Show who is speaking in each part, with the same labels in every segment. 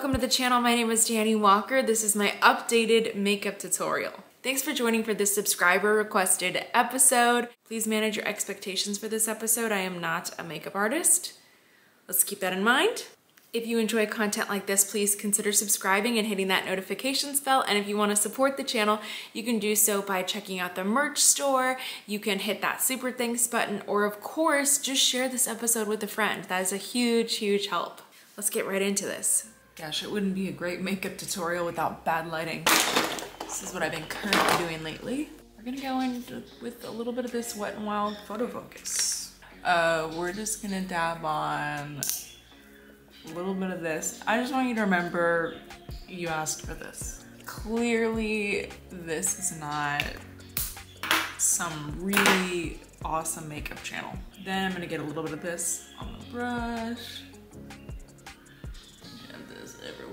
Speaker 1: welcome to the channel. My name is Dani Walker. This is my updated makeup tutorial. Thanks for joining for this subscriber requested episode. Please manage your expectations for this episode. I am not a makeup artist. Let's keep that in mind. If you enjoy content like this, please consider subscribing and hitting that notifications bell. And if you wanna support the channel, you can do so by checking out the merch store. You can hit that super thanks button, or of course, just share this episode with a friend. That is a huge, huge help. Let's get right into this. Gosh, it wouldn't be a great makeup tutorial without bad lighting. This is what I've been currently doing lately. We're gonna go in with a little bit of this Wet n Wild Photo Focus. Uh, we're just gonna dab on a little bit of this. I just want you to remember you asked for this. Clearly, this is not some really awesome makeup channel. Then I'm gonna get a little bit of this on the brush.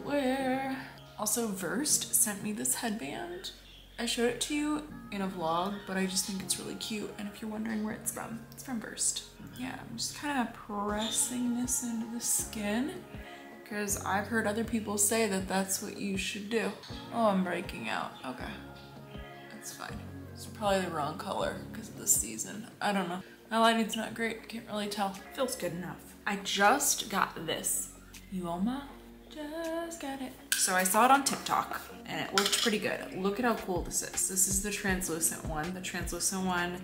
Speaker 1: Everywhere. Also, Versed sent me this headband. I showed it to you in a vlog, but I just think it's really cute. And if you're wondering where it's from, it's from Versed. Yeah, I'm just kind of pressing this into the skin because I've heard other people say that that's what you should do. Oh, I'm breaking out. Okay, that's fine. It's probably the wrong color because of the season. I don't know. My lighting's not great, can't really tell. Feels good enough. I just got this Uoma just got it. So I saw it on TikTok and it looked pretty good. Look at how cool this is. This is the translucent one. The translucent one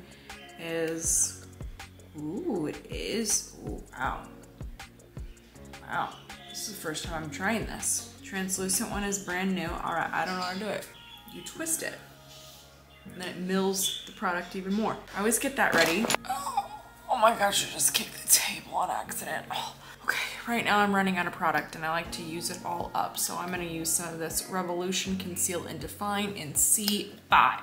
Speaker 1: is, ooh, it is, ooh, wow. Wow, this is the first time I'm trying this. Translucent one is brand new. All right, I don't know how to do it. You twist it and then it mills the product even more. I always get that ready. Oh, oh my gosh, I just kicked the table on accident. Oh. Right now I'm running out of product and I like to use it all up. So I'm gonna use some of this Revolution Conceal and Define in C5.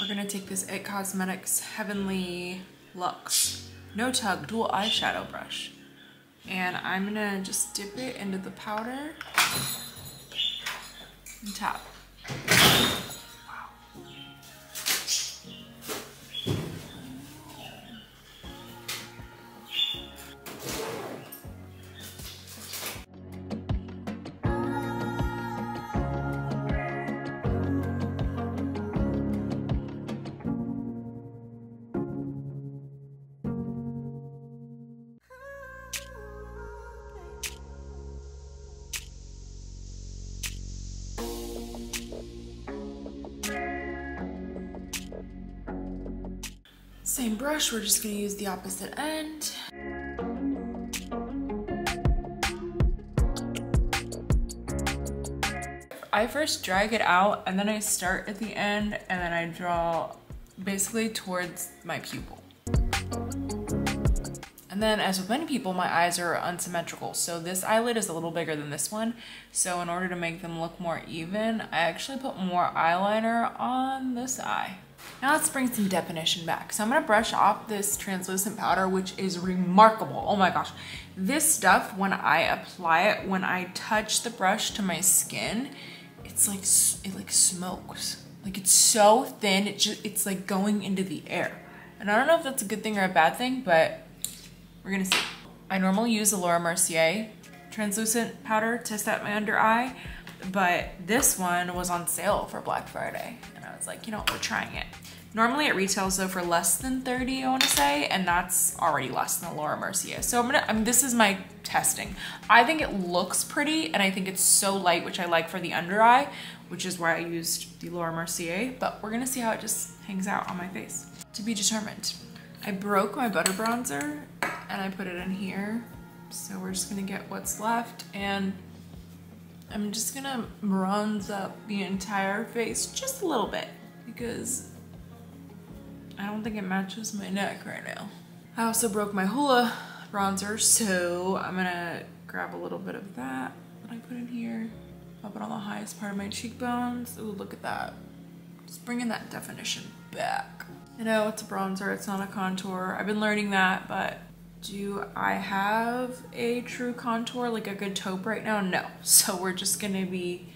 Speaker 1: We're gonna take this IT Cosmetics Heavenly Luxe No Tug Dual Eyeshadow Brush. And I'm gonna just dip it into the powder tap. Same brush, we're just gonna use the opposite end. I first drag it out and then I start at the end and then I draw basically towards my pupil. And then as with many people, my eyes are unsymmetrical. So this eyelid is a little bigger than this one. So in order to make them look more even, I actually put more eyeliner on this eye. Now let's bring some definition back. So I'm gonna brush off this translucent powder, which is remarkable. Oh my gosh. This stuff, when I apply it, when I touch the brush to my skin, it's like, it like smokes. Like it's so thin, it just, it's like going into the air. And I don't know if that's a good thing or a bad thing, but we're gonna see. I normally use the Laura Mercier translucent powder to set my under eye, but this one was on sale for Black Friday. And I was like, you know, we're trying it. Normally it retails though for less than 30, I wanna say, and that's already less than the Laura Mercier. So I'm gonna, I mean, this is my testing. I think it looks pretty and I think it's so light, which I like for the under eye, which is why I used the Laura Mercier, but we're gonna see how it just hangs out on my face. To be determined. I broke my butter bronzer and I put it in here. So we're just gonna get what's left and I'm just gonna bronze up the entire face just a little bit because I don't think it matches my neck right now. I also broke my Hoola bronzer, so I'm gonna grab a little bit of that that I put in here. Pop it on the highest part of my cheekbones. Ooh, look at that. Just bringing that definition back. I know it's a bronzer, it's not a contour. I've been learning that, but do I have a true contour, like a good taupe right now? No. So we're just gonna be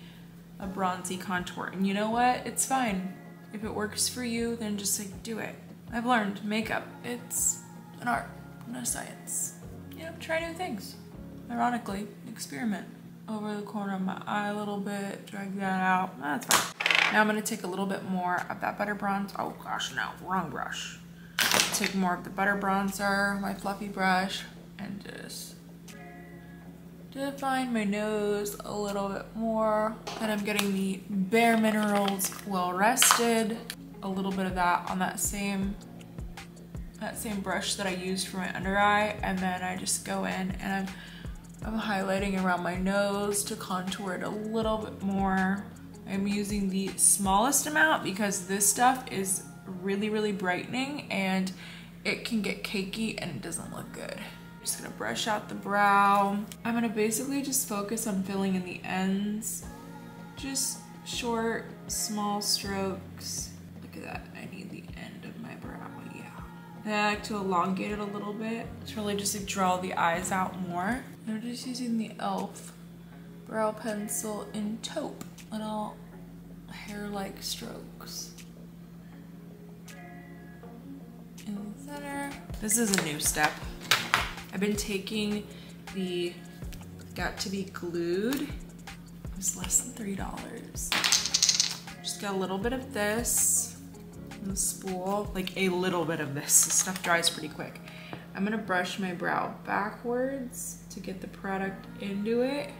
Speaker 1: a bronzy contour. And you know what? It's fine. If it works for you, then just like do it. I've learned makeup, it's an art, not a science. You know, try new things. Ironically, experiment. Over the corner of my eye a little bit, drag that out. That's fine. Now I'm gonna take a little bit more of that butter bronze. Oh gosh, no, wrong brush. Take more of the butter bronzer, my fluffy brush, and just define my nose a little bit more. And I'm getting the Bare Minerals Well Rested. A little bit of that on that same that same brush that I used for my under eye. And then I just go in and I'm, I'm highlighting around my nose to contour it a little bit more. I'm using the smallest amount because this stuff is really, really brightening and it can get cakey and it doesn't look good I'm just gonna brush out the brow. I'm gonna basically just focus on filling in the ends. Just short, small strokes. Look at that, I need the end of my brow, yeah. And I like to elongate it a little bit. It's really just like draw the eyes out more. I'm just using the e.l.f. brow pencil in taupe. Little hair-like strokes. Center. This is a new step. I've been taking the Got2b Glued. It was less than $3. Just got a little bit of this in the spool, like a little bit of this. This stuff dries pretty quick. I'm gonna brush my brow backwards to get the product into it.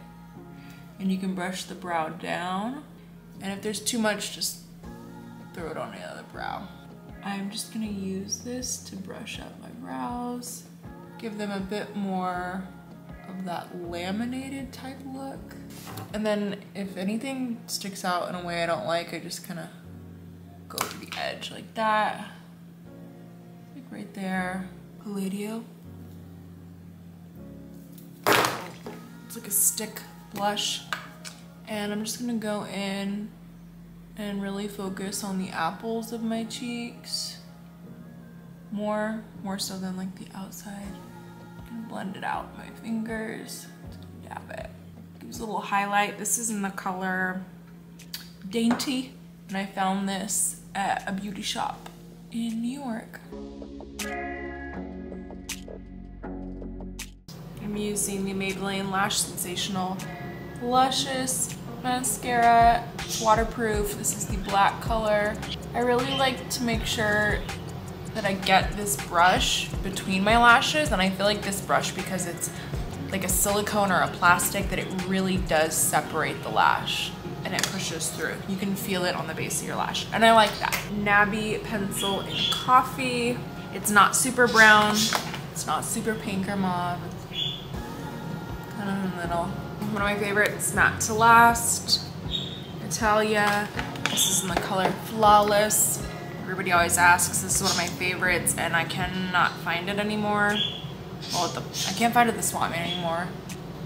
Speaker 1: And you can brush the brow down. And if there's too much, just throw it on the other brow. I'm just gonna use this to brush up my brows give them a bit more of that laminated type look. And then if anything sticks out in a way I don't like, I just kind of go to the edge like that. Like right there. Palladio. It's like a stick blush. And I'm just gonna go in and really focus on the apples of my cheeks. More, more so than like the outside And blend it out with my fingers. Dab it. Gives a little highlight. This is in the color Dainty. And I found this at a beauty shop in New York. I'm using the Maybelline Lash Sensational Luscious Mascara. It's waterproof. This is the black color. I really like to make sure that I get this brush between my lashes and I feel like this brush because it's like a silicone or a plastic that it really does separate the lash and it pushes through. You can feel it on the base of your lash and I like that. Nabi pencil in coffee. It's not super brown. It's not super pink or mauve. kind of in the middle. One of my favorites, Matte to Last. Italia. This is in the color Flawless. Everybody always asks. This is one of my favorites and I cannot find it anymore. Well, the, I can't find it at the Swap anymore.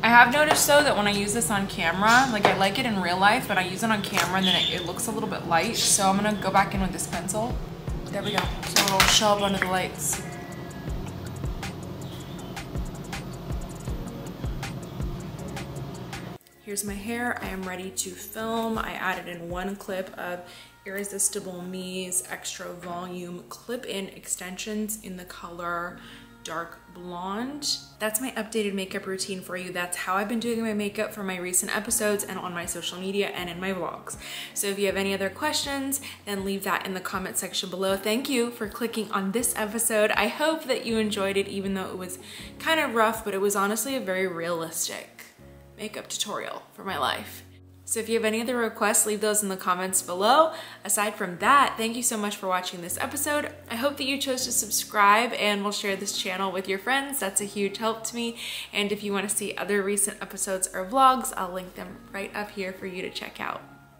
Speaker 1: I have noticed though that when I use this on camera, like I like it in real life, but I use it on camera and then it, it looks a little bit light. So I'm gonna go back in with this pencil. There we go. So it'll show up under the lights. Here's my hair. I am ready to film. I added in one clip of Irresistible Me's Extra Volume Clip-In Extensions in the color Dark Blonde. That's my updated makeup routine for you. That's how I've been doing my makeup for my recent episodes and on my social media and in my vlogs. So if you have any other questions, then leave that in the comment section below. Thank you for clicking on this episode. I hope that you enjoyed it even though it was kind of rough, but it was honestly a very realistic makeup tutorial for my life. So if you have any other requests, leave those in the comments below. Aside from that, thank you so much for watching this episode. I hope that you chose to subscribe and will share this channel with your friends. That's a huge help to me. And if you want to see other recent episodes or vlogs, I'll link them right up here for you to check out.